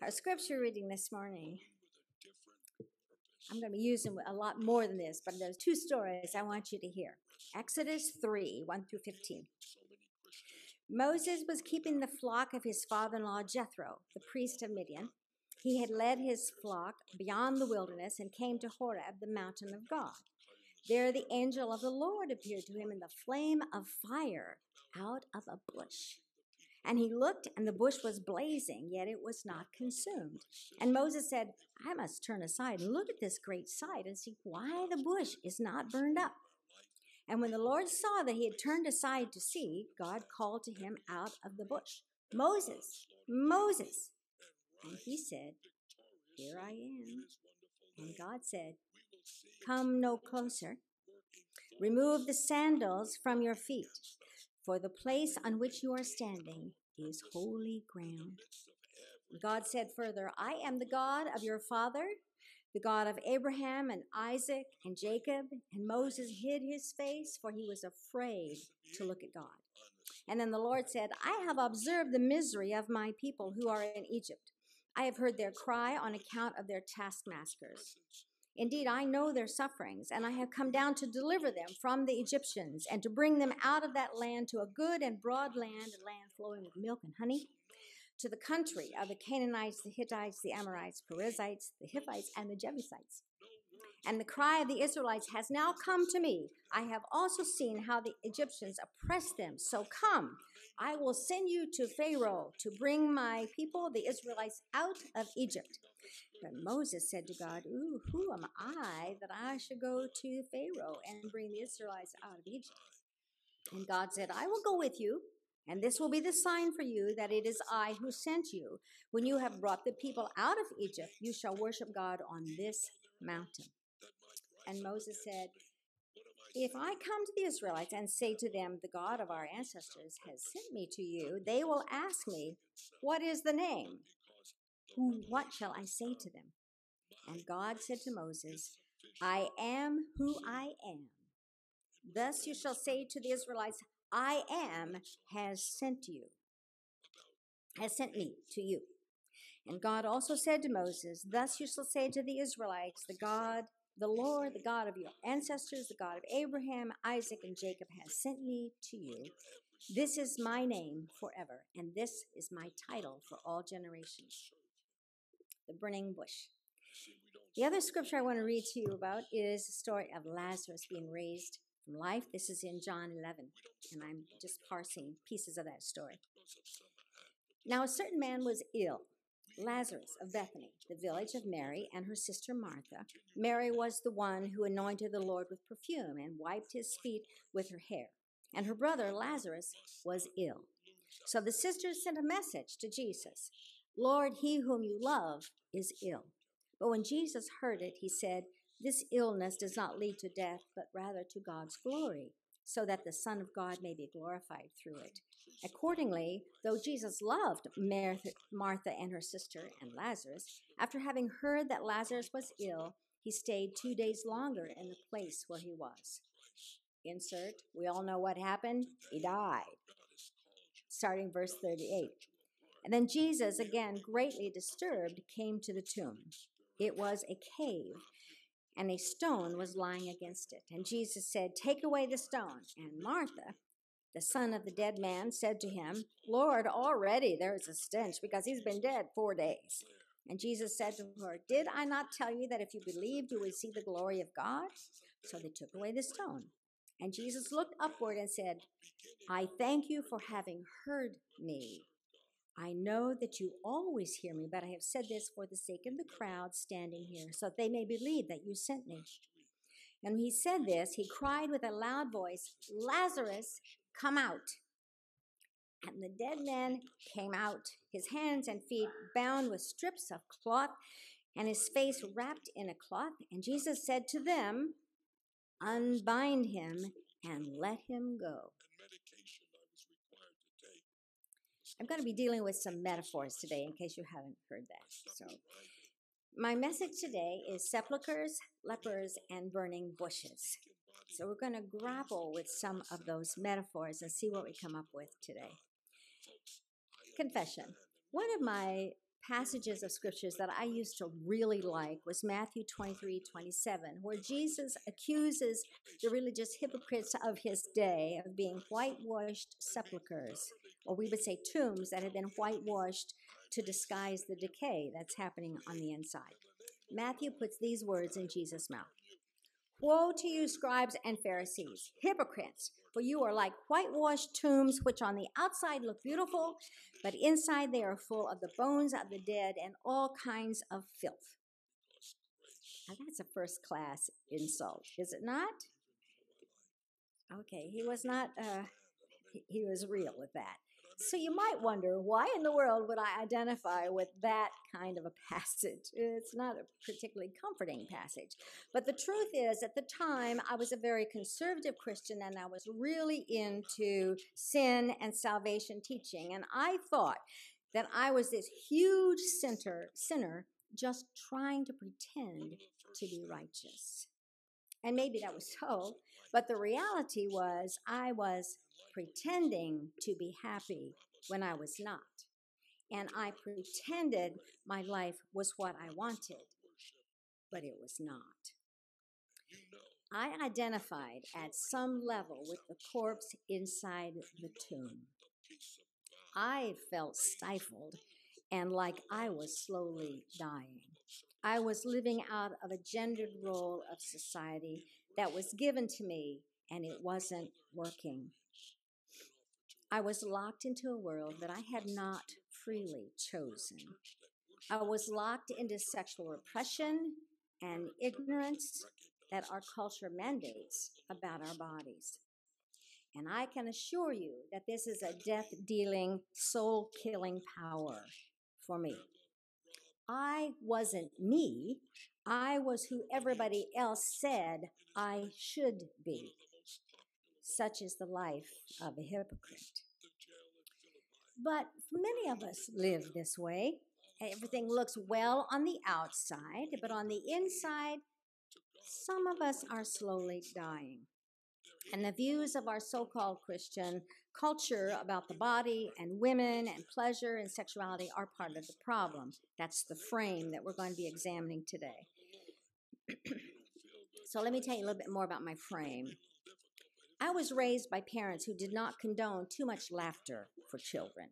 Our scripture reading this morning, I'm going to be using a lot more than this, but there's two stories I want you to hear. Exodus 3 1 through 15. Moses was keeping the flock of his father in law Jethro, the priest of Midian. He had led his flock beyond the wilderness and came to Horeb, the mountain of God. There the angel of the Lord appeared to him in the flame of fire out of a bush. And he looked, and the bush was blazing, yet it was not consumed. And Moses said, I must turn aside and look at this great sight and see why the bush is not burned up. And when the Lord saw that he had turned aside to see, God called to him out of the bush, Moses, Moses. And he said, Here I am. And God said, Come no closer. Remove the sandals from your feet, for the place on which you are standing is holy ground. God said further, I am the God of your father, the God of Abraham and Isaac and Jacob. And Moses hid his face, for he was afraid to look at God. And then the Lord said, I have observed the misery of my people who are in Egypt. I have heard their cry on account of their taskmasters. Indeed, I know their sufferings, and I have come down to deliver them from the Egyptians and to bring them out of that land to a good and broad land, a land flowing with milk and honey, to the country of the Canaanites, the Hittites, the Amorites, Perizzites, the Hivites, and the Jebusites. And the cry of the Israelites has now come to me. I have also seen how the Egyptians oppress them. So come, I will send you to Pharaoh to bring my people, the Israelites, out of Egypt. But Moses said to God, Ooh, who am I that I should go to Pharaoh and bring the Israelites out of Egypt? And God said, I will go with you, and this will be the sign for you that it is I who sent you. When you have brought the people out of Egypt, you shall worship God on this mountain. And Moses said, If I come to the Israelites and say to them, The God of our ancestors has sent me to you, they will ask me, What is the name? What shall I say to them? And God said to Moses, I am who I am. Thus you shall say to the Israelites, I am has sent you, has sent me to you. And God also said to Moses, Thus you shall say to the Israelites, The God, the Lord, the God of your ancestors, the God of Abraham, Isaac, and Jacob has sent me to you. This is my name forever, and this is my title for all generations the burning bush. The other scripture I want to read to you about is the story of Lazarus being raised from life. This is in John 11, and I'm just parsing pieces of that story. Now, a certain man was ill, Lazarus of Bethany, the village of Mary and her sister Martha. Mary was the one who anointed the Lord with perfume and wiped his feet with her hair. And her brother Lazarus was ill. So the sisters sent a message to Jesus Lord, he whom you love is ill. But when Jesus heard it, he said, This illness does not lead to death, but rather to God's glory, so that the Son of God may be glorified through it. Accordingly, though Jesus loved Martha and her sister and Lazarus, after having heard that Lazarus was ill, he stayed two days longer in the place where he was. Insert, we all know what happened. He died. Starting verse 38. And then Jesus, again greatly disturbed, came to the tomb. It was a cave, and a stone was lying against it. And Jesus said, Take away the stone. And Martha, the son of the dead man, said to him, Lord, already there is a stench because he's been dead four days. And Jesus said to her, Did I not tell you that if you believed, you would see the glory of God? So they took away the stone. And Jesus looked upward and said, I thank you for having heard me. I know that you always hear me, but I have said this for the sake of the crowd standing here, so that they may believe that you sent me. And when he said this, he cried with a loud voice, Lazarus, come out. And the dead man came out, his hands and feet bound with strips of cloth, and his face wrapped in a cloth. And Jesus said to them, Unbind him and let him go. I'm going to be dealing with some metaphors today in case you haven't heard that. So, my message today is sepulchres, lepers, and burning bushes. So, we're going to grapple with some of those metaphors and see what we come up with today. Confession. One of my passages of scriptures that I used to really like was Matthew 23 27, where Jesus accuses the religious hypocrites of his day of being whitewashed sepulchres, or we would say tombs that have been whitewashed to disguise the decay that's happening on the inside. Matthew puts these words in Jesus' mouth Woe to you, scribes and Pharisees, hypocrites! For you are like whitewashed tombs, which on the outside look beautiful, but inside they are full of the bones of the dead and all kinds of filth. Now that's a first class insult, is it not? Okay, he was not, uh, he was real with that. So you might wonder why in the world would I identify with that kind of a passage? It's not a particularly comforting passage. But the truth is, at the time, I was a very conservative Christian and I was really into sin and salvation teaching. And I thought that I was this huge sinner, sinner just trying to pretend to be righteous. And maybe that was so, but the reality was I was pretending to be happy when I was not. And I pretended my life was what I wanted, but it was not. I identified at some level with the corpse inside the tomb. I felt stifled and like I was slowly dying. I was living out of a gendered role of society that was given to me, and it wasn't working. I was locked into a world that I had not freely chosen. I was locked into sexual repression and ignorance that our culture mandates about our bodies. And I can assure you that this is a death dealing, soul killing power for me. I wasn't me, I was who everybody else said I should be. Such is the life of a hypocrite. But many of us live this way. Everything looks well on the outside, but on the inside, some of us are slowly dying. And the views of our so called Christian culture about the body and women and pleasure and sexuality are part of the problem. That's the frame that we're going to be examining today. so, let me tell you a little bit more about my frame. I was raised by parents who did not condone too much laughter for children.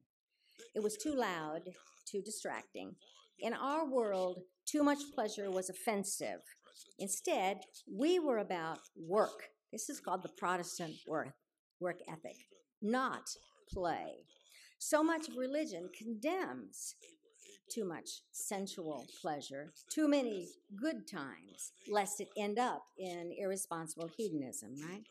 It was too loud, too distracting. In our world, too much pleasure was offensive. Instead, we were about work. This is called the Protestant work, work ethic, not play. So much religion condemns too much sensual pleasure, too many good times, lest it end up in irresponsible hedonism, right?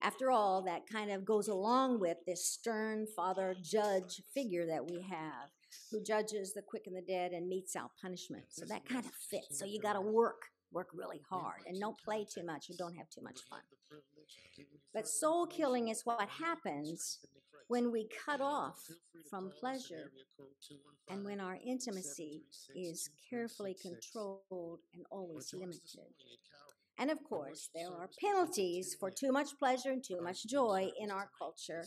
After all, that kind of goes along with this stern father judge figure that we have who judges the quick and the dead and metes out punishment. So that kind of fits. So you got to work, work really hard, and don't play too much and don't have too much fun. But soul killing is what happens when we cut off from pleasure and when our intimacy is carefully controlled and always limited. And of course, there are penalties for too much pleasure and too much joy in our culture.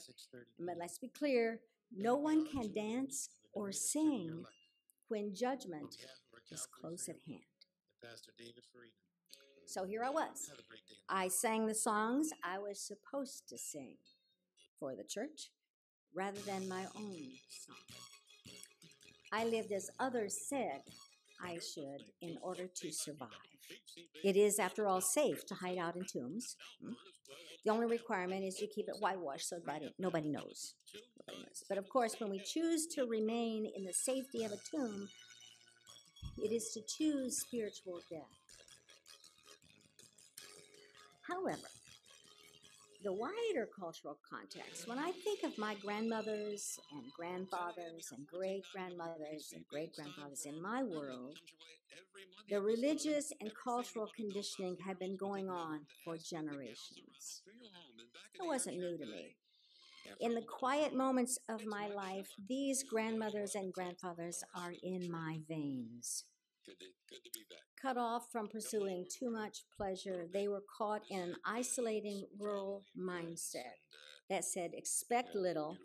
But let's be clear no one can dance or sing when judgment is close at hand. So here I was. I sang the songs I was supposed to sing for the church rather than my own song. I lived as others said I should in order to survive. It is, after all, safe to hide out in tombs. Hmm? The only requirement is you keep it whitewashed so nobody, nobody knows. Nobody knows. But of course, when we choose to remain in the safety of a tomb, it is to choose spiritual death. However, the wider cultural context, when I think of my grandmothers and grandfathers and great grandmothers and great grandfathers in my world, the religious and cultural conditioning had been going on for generations. It wasn't new to me. In the quiet moments of my life, these grandmothers and grandfathers are in my veins. Cut off from pursuing too much pleasure, they were caught in an isolating rural mindset that said expect little,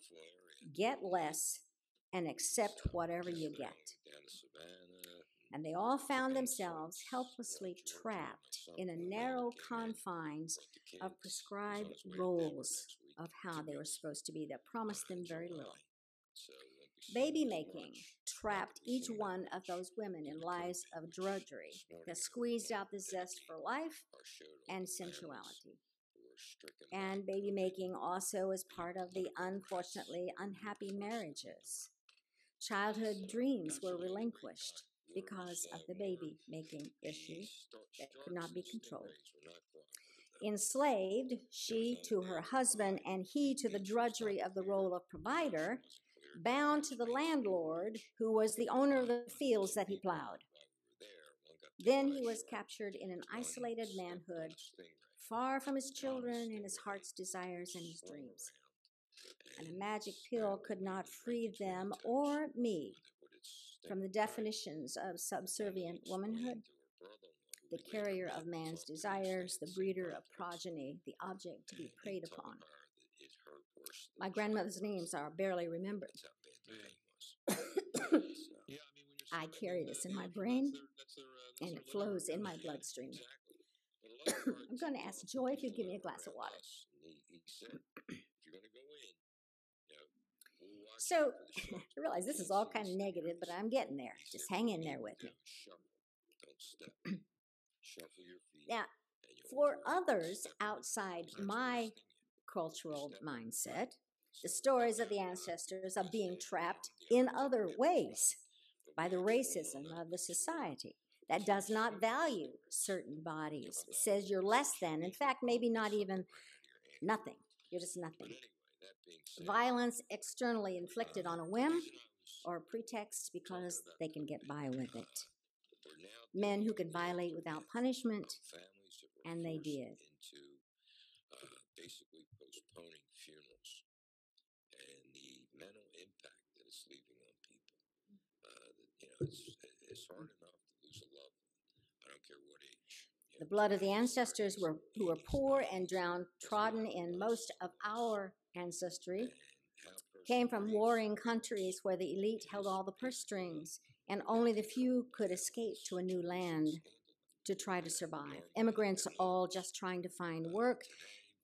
get less, and accept whatever you get. Down to Savannah. And they all found themselves helplessly trapped in a narrow confines of prescribed roles pamphlet next week of how they were supposed to be that promised them very little. So it won't be Baby making trapped each one of those women in lives of drudgery that squeezed out the zest for life Our show to and sensuality. who were stricken And baby making also is part of the unfortunately unhappy marriages. Childhood dreams were relinquished because of the baby making issue that could not be controlled. Enslaved, she to her husband and he to the drudgery of the role of provider, bound to the landlord who was the owner of the fields that he plowed. Then he was captured in an isolated manhood, far from his children and his heart's desires and his dreams. And a magic pill could not free them or me from the definitions of subservient womanhood, the carrier of man's desires, the breeder of progeny, the object to be preyed upon. My grandmother's names are barely remembered. I carry this in my brain, and it flows in my bloodstream. I'm going to ask Joy if you'd give me a glass of water. So, I realize this is all kind of negative, but I'm getting there. Just hang in there with me. Now, For others outside my cultural mindset, the stories of the ancestors are being trapped in other ways by the racism of the society that does not value certain bodies, says you're less than. In fact, maybe not even nothing. You're just nothing. Violence externally inflicted on a whim or pretext because they can get by with it. Men who could violate without punishment, and they did. Uh, basically postponing funerals and the mental impact that it's leaving on people. Uh, that, you know, it's it's hard enough to lose a loved one. I don't care what age. you The blood of the ancestors were, who were poor and drowned, trodden in most of our ancestry, came from warring countries where the elite held all the purse strings, and only the few could escape to a new land to try to survive. Immigrants all just trying to find work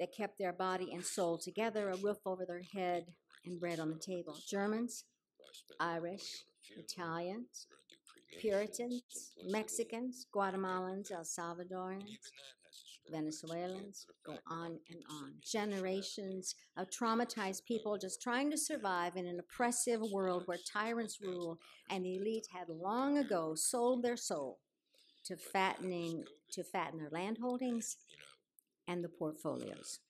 that kept their body and soul together, a roof over their head, and bread on the table. Germans, by spending money Irish, on a funeral, Italians, we're gonna do cremation, Puritans, Mexicans, Guatemalans, El Salvadorans, even that has a strong Venezuelans, go the fact that on a lot of and on. say, "You know, Generations of traumatized people just trying to survive in an oppressive world where tyrants rule and the elite had long ago sold their soul to fattening to fatten their land holdings you know, and the portfolios.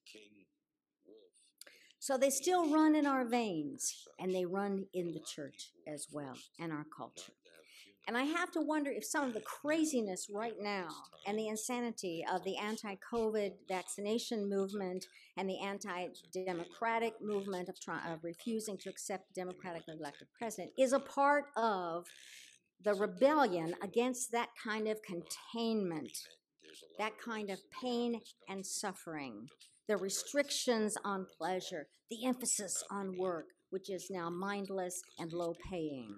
So they still run in our veins and they run in the church as well and our culture. And I have to wonder if some of the craziness right now and the insanity of the anti COVID vaccination movement and the anti democratic movement of, try- of refusing to accept democratically elected president is a part of the rebellion against that kind of containment, that kind of pain and suffering, the restrictions on pleasure, the emphasis on work, which is now mindless and low paying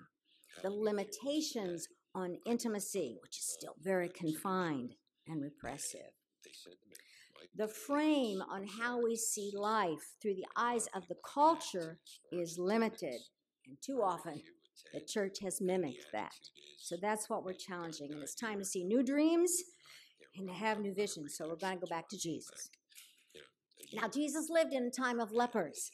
the limitations on intimacy, which is still very confined and repressive. They said to me, "Mike, The frame on how we see life through the eyes of the culture is limited, and too often the church has mimicked that. So that's what we're challenging, and it's time to see new dreams and to have new visions. So we're going to go back to Jesus. Now, Jesus lived in a time of lepers.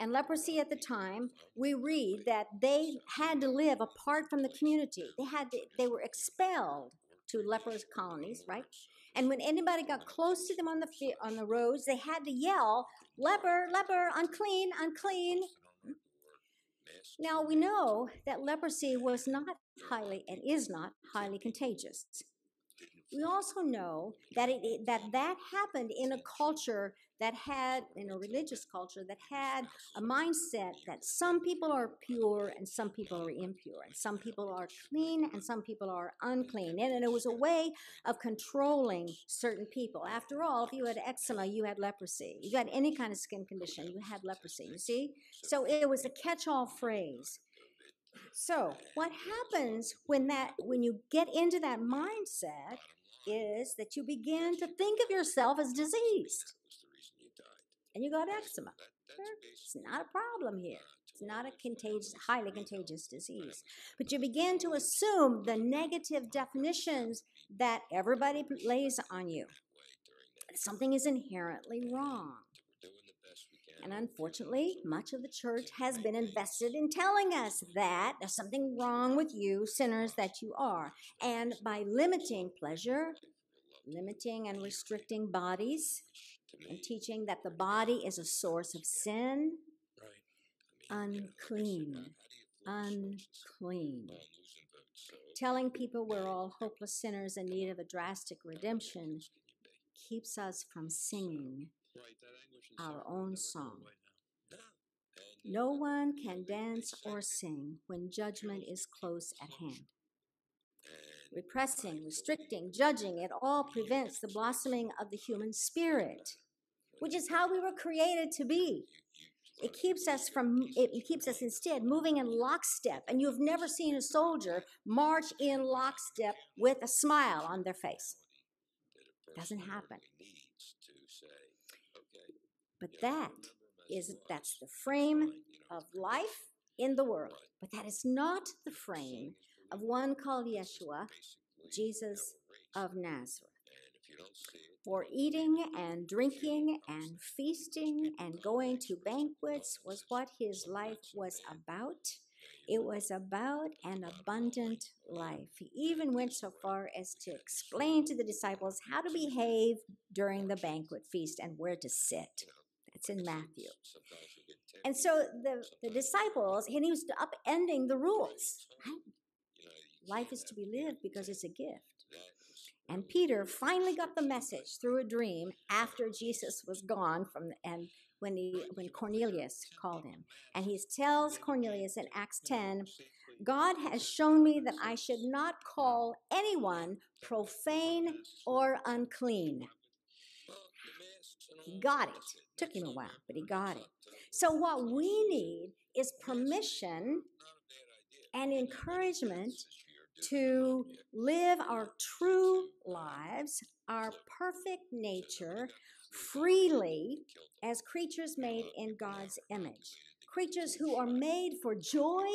And leprosy at the time, we read that they had to live apart from the community. They had to, they were expelled to leprous colonies, right? And when anybody got close to them on the on the roads, they had to yell, "Leper, leper, unclean, unclean." Now we know that leprosy was not highly and is not highly contagious. We also know that it, that that happened in a culture that had in a religious culture that had a mindset that some people are pure and some people are impure and some people are clean and some people are unclean. And, and it was a way of controlling certain people. After all if you had eczema you had leprosy. You had any kind of skin condition you had leprosy you see? So it was a catch-all phrase. So, what happens when that when you get into that mindset is that you begin to think of yourself as diseased and you got eczema. It's not a problem here. It's not a contagious, highly contagious disease. But you begin to assume the negative definitions that everybody lays on you. Something is inherently wrong. And unfortunately, much of the church has been invested in telling us that there's something wrong with you, sinners that you are. And by limiting pleasure, limiting and restricting bodies, and teaching that the body is a source of sin, unclean, unclean. Telling people we're all hopeless sinners in need of a drastic redemption keeps us from singing our own song. No one can dance or sing when judgment is close at hand. Repressing, restricting, judging, it all prevents the blossoming of the human spirit, which is how we were created to be. It keeps us from, it keeps us instead moving in lockstep. And you've never seen a soldier march in lockstep with a smile on their face. It Doesn't happen. But that is that's the frame of life in the world. But that is not the frame of one called Yeshua, Jesus of Nazareth. For eating and drinking and feasting and going to banquets was what his life was about. It was about an abundant life. He even went so far as to explain to the disciples how to behave during the banquet feast and where to sit. That's in Matthew. And so the, the disciples, and he was upending the rules. Right? Life is to be lived because it's a gift. And Peter finally got the message through a dream after Jesus was gone from and when he when Cornelius called him. And he tells Cornelius in Acts 10, God has shown me that I should not call anyone profane or unclean. He got it. Took him a while, but he got it. So what we need is permission and encouragement to live our true lives, our perfect nature, freely as creatures made in God's image. Creatures who are made for joy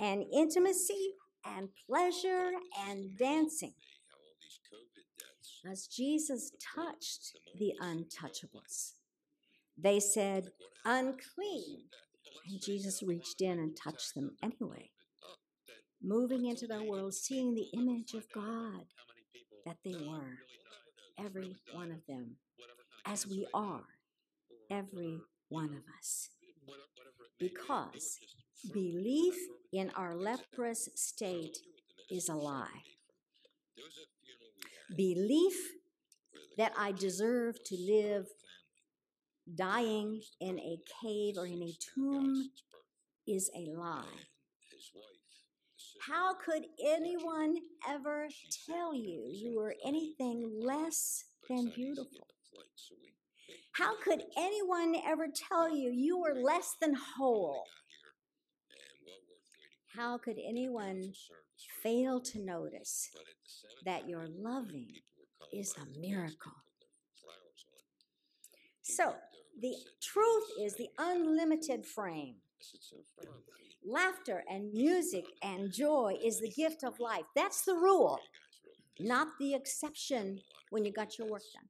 and intimacy and pleasure and dancing. As Jesus touched the untouchables, they said, unclean. And Jesus reached in and touched them anyway moving into the world, seeing the image of God that they were, every one of them, as we are, every one of us. Because belief in our leprous state is a lie. Belief that I deserve to live dying in a cave or in a tomb is a lie. How could anyone ever tell you you were anything less than beautiful? How could anyone ever tell you you were less than whole? How could anyone fail to notice that your loving is a miracle? So, the truth is the unlimited frame. Laughter and music and joy is the gift of life. That's the rule, not the exception when you got your work done.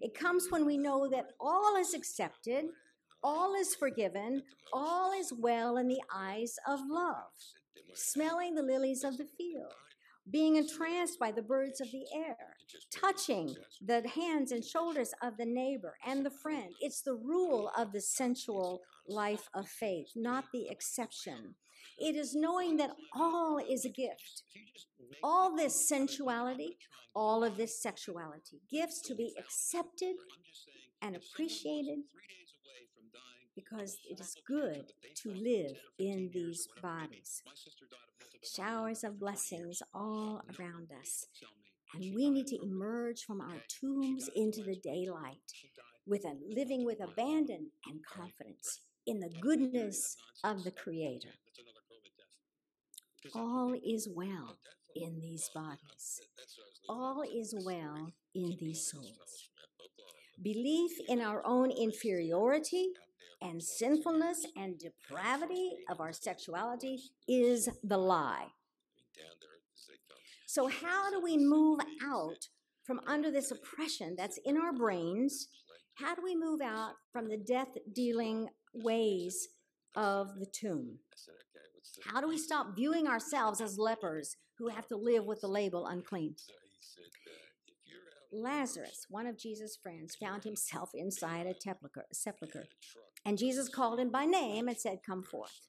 It comes when we know that all is accepted, all is forgiven, all is well in the eyes of love, smelling the lilies of the field, being entranced by the birds of the air, touching the hands and shoulders of the neighbor and the friend. It's the rule of the sensual life of faith, not the exception. It is knowing that all is a gift. All this sensuality, all of this sexuality, gifts to be accepted and appreciated because it is good to live in these bodies. Showers of blessings all around us. And we need to emerge from our tombs into the daylight with a living with abandon and confidence in the goodness of the Creator. all is well in these bodies. All is well in these souls. Belief in our own inferiority and sinfulness and depravity of our sexuality is the lie. So, how do we move out from under this oppression that's in our brains? How do we move out from the death dealing ways of the tomb? How do we stop viewing ourselves as lepers who have to live with the label unclean? Lazarus, one of Jesus' friends, found himself inside a sepulcher, And Jesus called him by name and said, Come forth.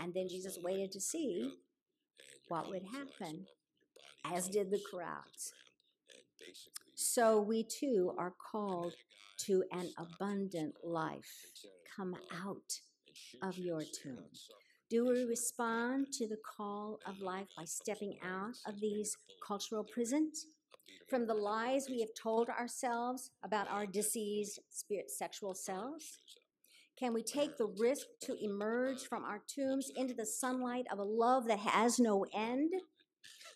And then Jesus waited to see what would happen, as did the crowds. So we too are called to an abundant life. Come out. of your tomb. Do we respond to the call of life by stepping out of these cultural prisons? From the lies we have told ourselves about our diseased spirit sexual selves? Can we take the risk to emerge from our tombs into the sunlight of a love that has no end?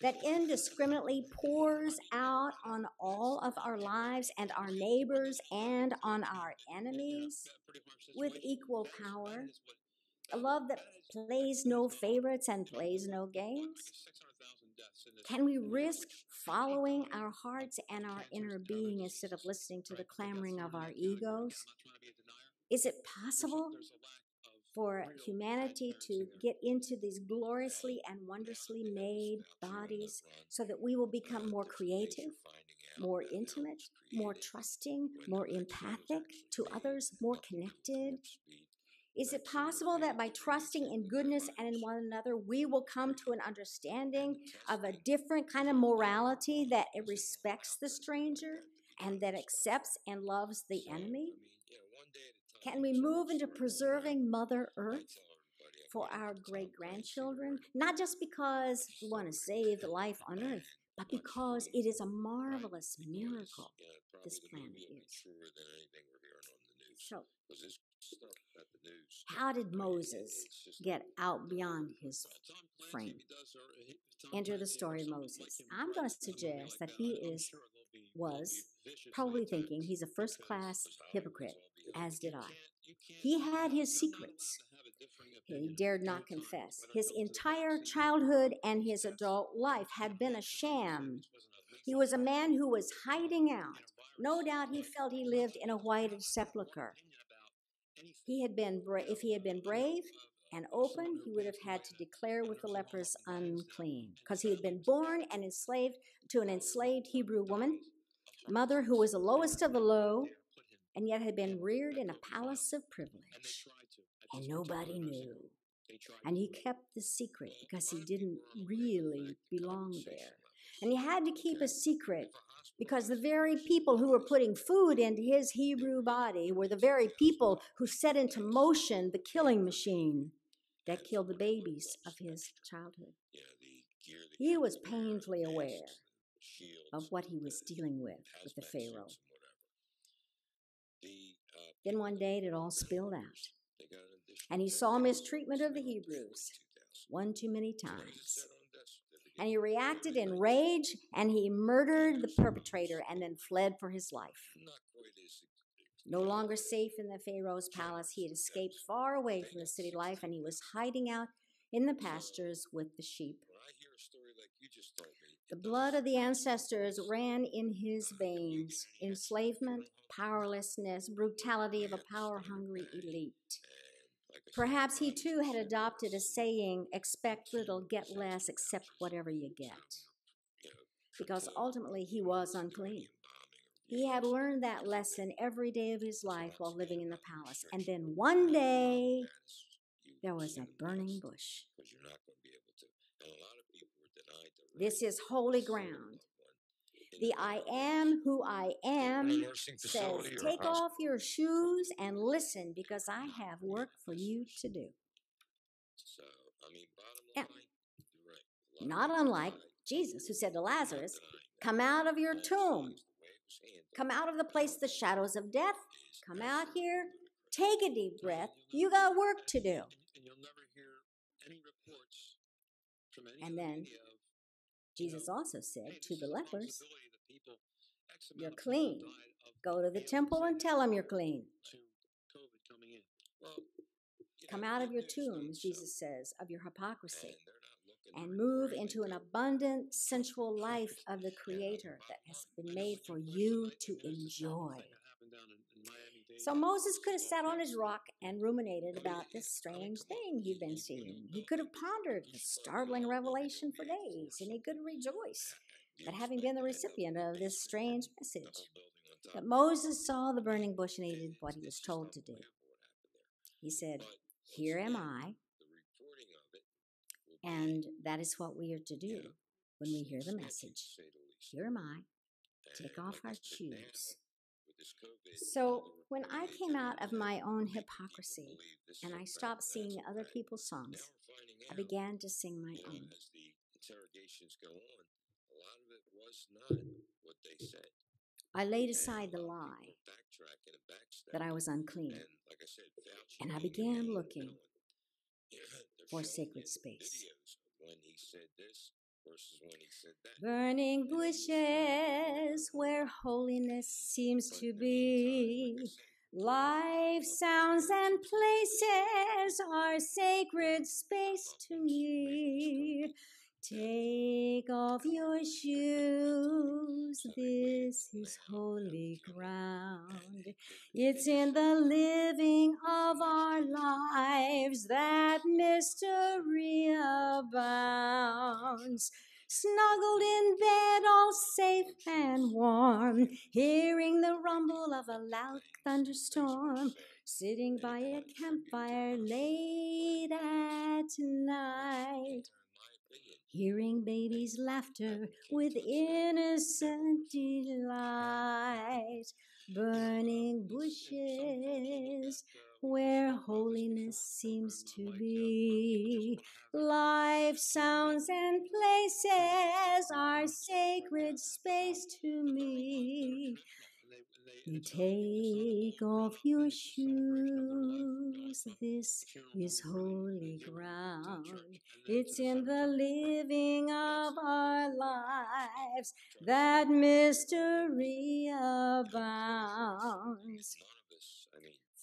That indiscriminately pours out on all of our lives and our neighbors and on our enemies with equal power? A love that plays no favorites and plays no games? Can we risk following our hearts and our inner being instead of listening to the clamoring of our egos? Is it possible for humanity to get into these gloriously and wondrously made bodies so that we will become more creative, more intimate, more trusting, more empathic to others, more connected? Is it possible that by trusting in goodness and in one another, we will come to an understanding of a different kind of morality that it respects the stranger and that accepts and loves the enemy? Can we move into preserving Mother Earth for our great grandchildren? Not just because we want to save life on Earth, but because it is a marvelous miracle. this planet is. So, how did Moses get out beyond his frame? Enter the story of Moses. I'm going to suggest that he is was probably thinking he's a first class hypocrite, as did I. He had his secrets. He dared not confess. His entire childhood and his adult life had been a sham. He was a man who was hiding out. No doubt he felt he lived in a whited sepulcher. He had been bra- if he had been brave and open, he would have had to declare with the lepers unclean, because he had been born and enslaved to an enslaved Hebrew woman, mother who was the lowest of the low, and yet had been reared in a palace of privilege, and nobody knew. And he kept the secret because he didn't really belong there. And he had to keep a secret because the very people who were putting food into his Hebrew body were the very people who set into motion the killing machine that killed the babies of his childhood. He was painfully aware of what he was dealing with with the Pharaoh. Then one day it all spilled out, and he saw mistreatment of the Hebrews one too many times. And he reacted in rage and he murdered the perpetrator and then fled for his life. No longer safe in the Pharaoh's palace, he had escaped far away from the city life and he was hiding out in the pastures with the sheep. The blood of the ancestors ran in his veins. enslavement, powerlessness, brutality of a power hungry elite. Perhaps he too had adopted a saying expect little, get less, accept whatever you get. Because ultimately he was unclean. He had learned that lesson every day of his life while living in the palace. And then one day there was a burning bush. This is holy ground. The I am who I am says, Take off your shoes and listen because I have work for you to do. Yeah. Not unlike Jesus, who said to Lazarus, Come out of your tomb. Come out of the place of the shadows of death. Come out here. Take a deep breath. You got work to do. from any And the then media of, you Jesus know, also hey, said this to is the lepers, that people, X You're clean. Go to the temple and tell them you're clean. COVID coming in. Well, you Come out of your tombs, so, Jesus says, of your hypocrisy. and they're not looking to and move into an abundant sensual life of the Creator that has been made for you to enjoy. So Moses could have sat on his rock and ruminated about this strange thing he'd been seeing. He could have pondered the startling revelation for days, and he could rejoice at having been the recipient of this strange message. But Moses saw the burning bush and he did what he was told to do. He said, Here am I, and that is what we are to do when we hear the message. Here am I. Take off our shoes. So, when I came out of my own hypocrisy and I stopped singing other people's songs, I began to sing my own. Was not what they said. I laid aside the lie people backtrack and backstep. that I was unclean. And like I said, And I began looking and, you know, they're for sacred space. Videos of when he said this versus when he said that. Burning And then he's trying to bushes where holiness seems to in the meantime, like I be. Life, sounds, and places are sacred space to me. Take off your shoes, this is holy ground. It's in the living of our lives that mystery abounds. Snuggled in bed, all safe and warm, hearing the rumble of a loud thunderstorm, sitting by a campfire late at night. Hearing babies' laughter with innocent delight, burning bushes where holiness seems to be. Life, sounds, and places are sacred space to me. You take off your shoes, this is holy ground. It's in the living of our lives that mystery abounds.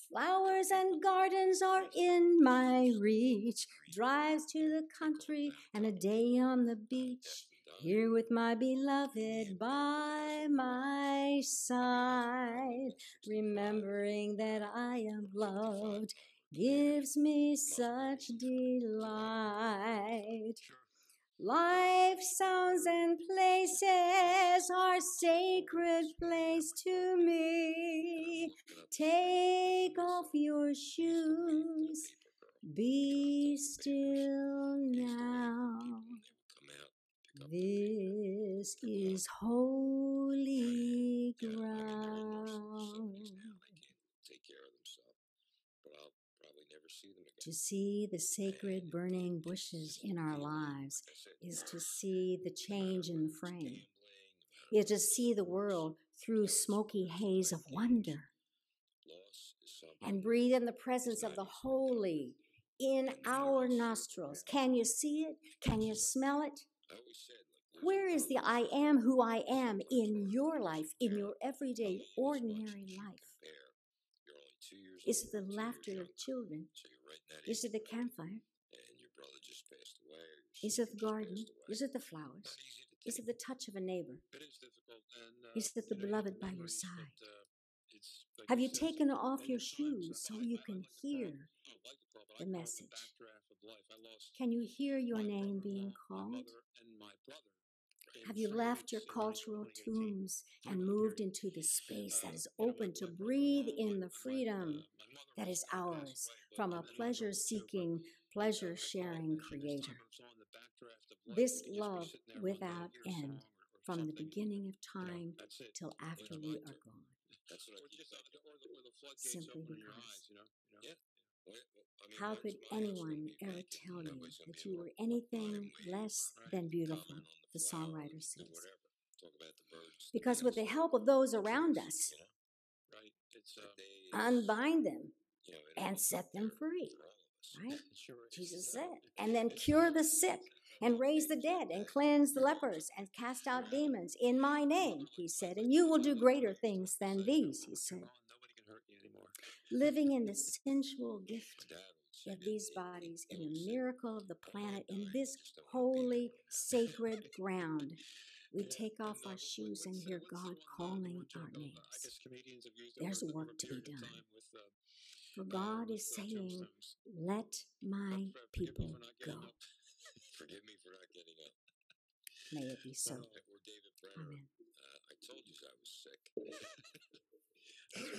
Flowers and gardens are in my reach. Drives to the country and a day on the beach. Here with my beloved by my side. Remembering that I am loved gives me such delight. Life, sounds, and places are sacred place to me. Take off your shoes. Be still now. come out, pick up This is holy Yeah, I mean, there are ground. merciful souls now. They can take care of themselves, but I'll probably never see them again. To see the sacred burning bushes in our lives Like I said, is to see the change in the frame, is to see the world through smoky haze of wonder loss is something and breathe in the presence of the holy in our nostrils. Can you see it? Can you smell it? I always said, like, Where is the I am who I am in your life, in your everyday, Believe as much ordinary life? You're only two years Is it the or two years laughter of children? So you're right that Is it the campfire? And your brother just passed away. Is it the garden? Is it the flowers? Is it the touch of a neighbor? It is difficult, and uh, Is it the you know, you have beloved by your side? Uh, Have you taken off your shoes uh, so you can like to call it- hear? I don't like to call it, but I the message? backdraft of life. I lost Can you hear your name being called? Mother, and my brother Have you left your cultural tombs and moved into the space that Uh, is you know, open to breathe brother-in-law, in my- the freedom uh, my mother that was is just passed ours from a pleasure brother too, but seeking, pleasure sharing creator? This love without end from the beginning of time till after we are gone. That's what I just thinking. the, or the, or the floodgates Simply open in your because. How could my house would anyone ever tell you that you were to walk by anything less than beautiful? The songwriter says. whatever. Talk about the birds. the Because with the help of those around us, you know, Right. It's that uh, unbind them you know, it and set them free, for all of us. right? it sure is. Jesus uh, said. And then cure the sick and raise the dead and cleanse the lepers and cast out demons in my name, he said. And you will do greater things than these, he said. Gone, nobody can hurt you anymore. Living in the sensual gift say of these bodies in the miracle of the planet, in this just don't wanna be holy, sacred ground. We take off our shoes and hear God calling our joke of, I names. guess comedians have used it There's work to be done. uh, For uh, God is uh, saying. Let my But, forgive me people for not getting go. Forgive me for not getting up. May it be so. Or David Brenner. Amen. Uh, I told you I was sick.